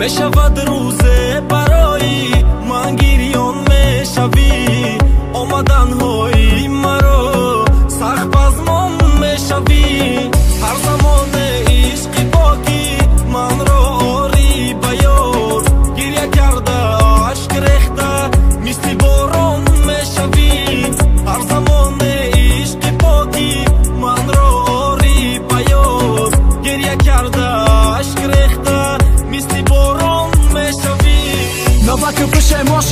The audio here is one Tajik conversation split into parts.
мешавад рӯзе барои ман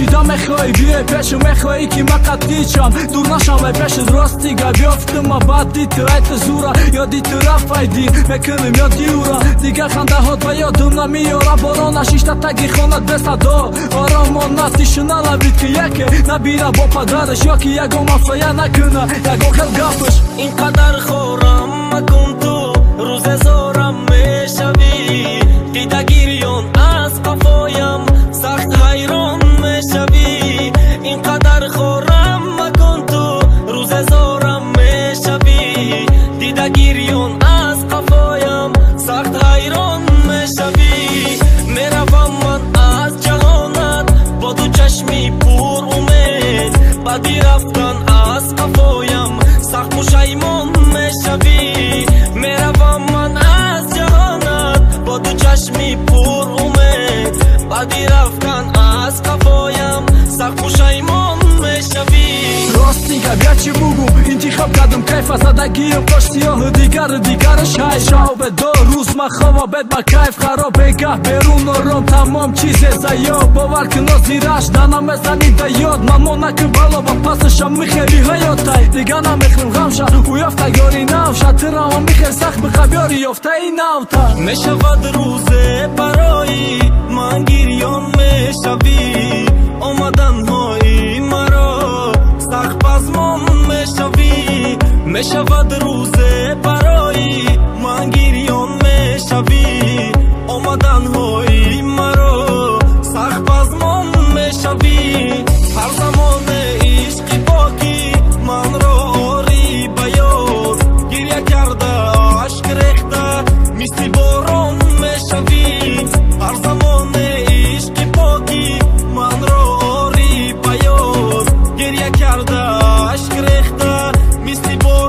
шида мехоҳӣ биёй пешу мехоҳӣ ки ма қатъичам дур нашавай пеши рости гап ёфтима баъд диту айти зура. Ё диту рафайди мекуним ё диура дигар хандаҳот ба ёдум намиёра борона шишта таги хонат бесадо оромона тишуна лабид ки яке набира бо падараш ё ки ягон мафсоя накуна. Ягон хел гапаш ин қадар хорам макун ту рӯзе дидагирён аз қафоям. Сахт ҳайрон мешавӣ. Меравам ман аз ҷаҳонат бо ду чашми пур умед. Баъди рафтан аз қафоям. Сахт пушаймон мешавӣ. Меравам ман аз ҷаҳонат бо ду чашми пур умед. Баъди рафтан аз қафоям. Сахт пушаймон гап ячи бугум интихоб кардам кайфа задагиём кош сиёҳу дигару дигару шай шавбе до рӯз ма хоба бед ба кайф хароб бегах берун ором тамом чизе заёб бовар кунозираш дана мезани да ёд мамо накун бало ба пасаша михели ҳаётай дига намехлим ғамша уёфта ёри нав шатирама михел сахт бихаб ёри ёфтаи навта мешавад рӯзе барои ман гирён мешавӣ мешавад рӯзе барои ман гирён мешавӣ. Омаданҳои маро сахт пазмон мешавӣ. Ҳар замоне ишқи покӣ манро орӣ ба ёд гирья карда ашк рехта мисли борон мешавӣ. Ҳар замоне ишқи покӣ манро орӣ ба ёд гирья карда ашк рехта мисли борон